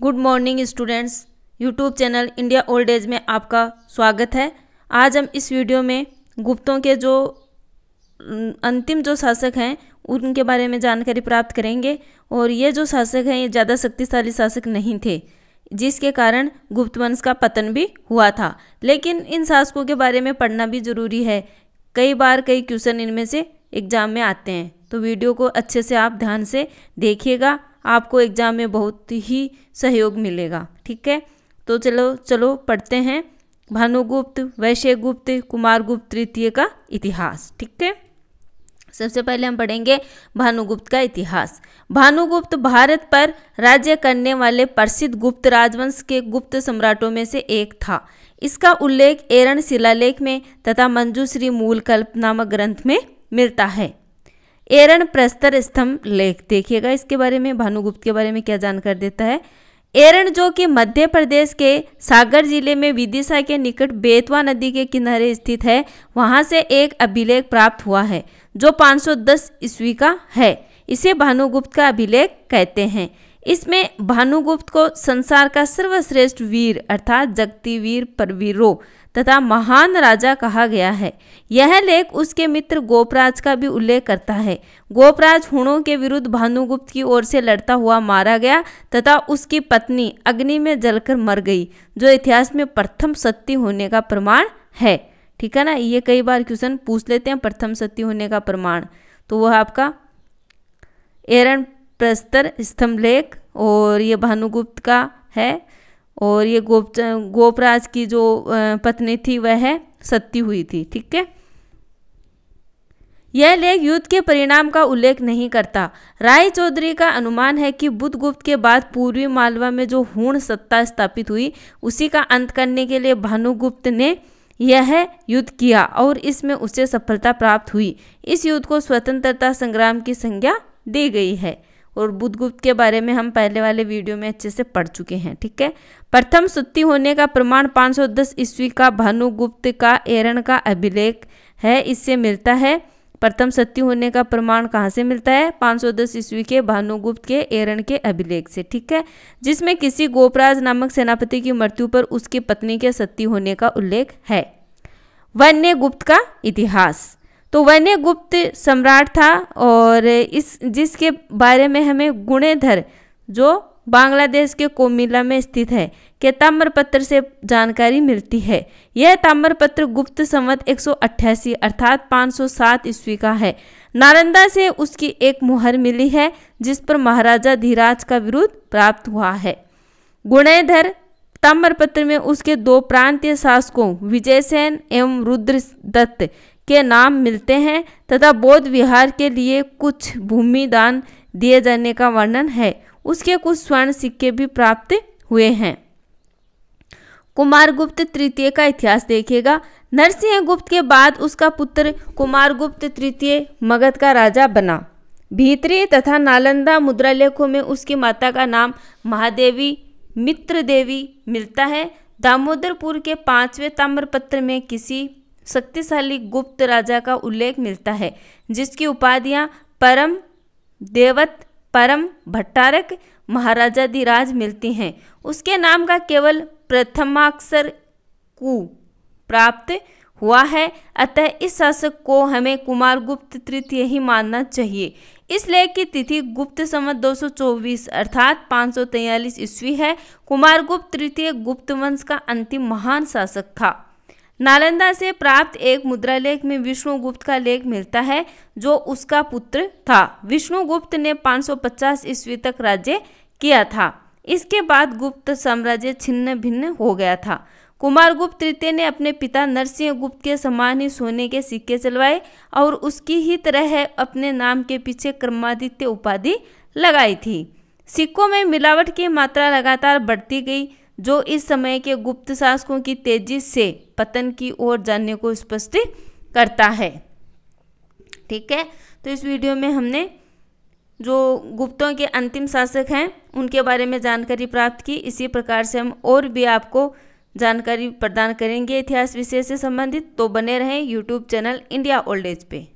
Good morning students. YouTube channel India old age में आपका स्वागत है। आज हम इस वीडियो में गुप्तों के जो अंतिम जो शासक हैं, उनके बारे में जानकारी प्राप्त करेंगे। और ये जो शासक हैं, ये ज़्यादा शक्तिशाली शासक नहीं थे, जिसके कारण गुप्त वंश का पतन भी हुआ था। लेकिन इन शासकों के बारे में पढ़ना भी ज़रूरी है। कई बार कई क्वेश्चन इनमें से एग्ज़ाम में आते हैं। तो वीडियो को अच्छे से आप ध्यान से देखिएगा। आपको एग्ज़ाम में बहुत ही सहयोग मिलेगा, ठीक है? तो चलो चलो पढ़ते हैं। भानुगुप्त, वैश्यगुप्त, कुमारगुप्त तृतीय का इतिहास, ठीक है? सबसे पहले हम पढ़ेंगे भानुगुप्त का इतिहास। भानुगुप्त भारत पर राज्य करने वाले प्रसिद्ध गुप्त राजवंश के गुप्त सम्राटों में से एक था। इसका उल्लेख एरण शिलालेख में तथा मंजूश्री मूलकल्प नामक ग्रंथ में मिलता है। एरण प्रस्तर स्तंभ लेख। देखिएगा इसके बारे में, भानुगुप्त के बारे में क्या जानकर देता है? एरण जो कि मध्य प्रदेश के सागर ज़िले में विदिशा के निकट बेतवा नदी के किनारे स्थित है, वहाँ से एक अभिलेख प्राप्त हुआ है, जो 510 ईस्वी का है। इसे भानुगुप्त का अभिलेख कहते हैं। इसमें भानुगुप्त को संसार का सर्वश्रेष्ठ वीर अर्थात जगती वीर परवीरो तथा महान राजा कहा गया है। यह लेख उसके मित्र गोपराज का भी उल्लेख करता है। गोपराज हुणों के विरुद्ध भानुगुप्त की ओर से लड़ता हुआ मारा गया तथा उसकी पत्नी अग्नि में जलकर मर गई, जो इतिहास में प्रथम सत्य होने का प्रमाण है। ठीक है ना? ये कई बार क्वेश्चन पूछ लेते हैं, प्रथम सत्य होने का प्रमाण। तो वह आपका एरन प्रस्तर स्तंभ लेख और ये भानुगुप्त का है। और ये गोप गोपराज की जो पत्नी थी, वह सत्ती हुई थी, ठीक है? यह लेख युद्ध के परिणाम का उल्लेख नहीं करता। राय चौधरी का अनुमान है कि बुद्धगुप्त के बाद पूर्वी मालवा में जो हूण सत्ता स्थापित हुई, उसी का अंत करने के लिए भानुगुप्त ने यह युद्ध किया और इसमें उसे सफलता प्राप्त हुई। इस युद्ध को स्वतंत्रता संग्राम की संज्ञा दी गई है। और बुद्धगुप्त के बारे में हम पहले वाले वीडियो में अच्छे से पढ़ चुके हैं, ठीक है? प्रथम सुत्ती होने का प्रमाण 510 ईस्वी का भानुगुप्त का एरण का अभिलेख है, इससे मिलता है। प्रथम सत्य होने का प्रमाण कहाँ से मिलता है? 510 ईस्वी के भानुगुप्त के एरण के अभिलेख से, ठीक है? जिसमें किसी गोपराज नामक सेनापति की मृत्यु पर उसकी पत्नी के सत्य होने का उल्लेख है। वन्य गुप्त का इतिहास तो वन्य गुप्त सम्राट था और इस, जिसके बारे में हमें गुणेधर, जो बांग्लादेश के कोमिला में स्थित है, के ताम्रपत्र से जानकारी मिलती है। यह ताम्रपत्र गुप्त संवत एक सौ अठासी अर्थात 507 ईस्वी का है। नालंदा से उसकी एक मुहर मिली है, जिस पर महाराजा धीराज का विरुद्ध प्राप्त हुआ है। गुणेधर ताम्रपत्र में उसके दो प्रांतीय शासकों विजयसेन एवं रुद्र दत्त के नाम मिलते हैं तथा बौद्ध विहार के लिए कुछ भूमि दान दिए जाने का वर्णन है। उसके कुछ स्वर्ण सिक्के भी प्राप्त हुए हैं। कुमारगुप्त तृतीय का इतिहास देखिएगा। नरसिंह गुप्त के बाद उसका पुत्र कुमारगुप्त तृतीय मगध का राजा बना। भीतरी तथा नालंदा मुद्रालेखों में उसकी माता का नाम महादेवी मित्र देवी मिलता है। दामोदरपुर के पाँचवें ताम्रपत्र में किसी शक्तिशाली गुप्त राजा का उल्लेख मिलता है, जिसकी उपाधियाँ परम देवत, परम भट्टारक महाराजा धीराज मिलती हैं। उसके नाम का केवल प्रथमाक्षर कु प्राप्त हुआ है, अतः इस शासक को हमें कुमारगुप्त तृतीय ही मानना चाहिए। इस लेख की तिथि गुप्त संवत 224 अर्थात पाँच ईस्वी है। कुमारगुप्त तृतीय गुप्त वंश का अंतिम महान शासक था। नालंदा से प्राप्त एक मुद्रालेख में विष्णुगुप्त का लेख मिलता है, जो उसका पुत्र था। विष्णुगुप्त ने 550 ईस्वी तक राज्य किया था। इसके बाद गुप्त साम्राज्य छिन्न भिन्न हो गया था। कुमारगुप्त तृतीय ने अपने पिता नरसिंह गुप्त के समान ही सोने के सिक्के चलवाए और उसकी ही तरह अपने नाम के पीछे क्रमादित्य उपाधि लगाई थी। सिक्कों में मिलावट की मात्रा लगातार बढ़ती गई। जो इस समय के गुप्त शासकों की तेज़ी से पतन की ओर जाने को स्पष्ट करता है। ठीक है? तो इस वीडियो में हमने जो गुप्तों के अंतिम शासक हैं, उनके बारे में जानकारी प्राप्त की। इसी प्रकार से हम और भी आपको जानकारी प्रदान करेंगे इतिहास विषय से संबंधित। तो बने रहें YouTube channel India old age पे।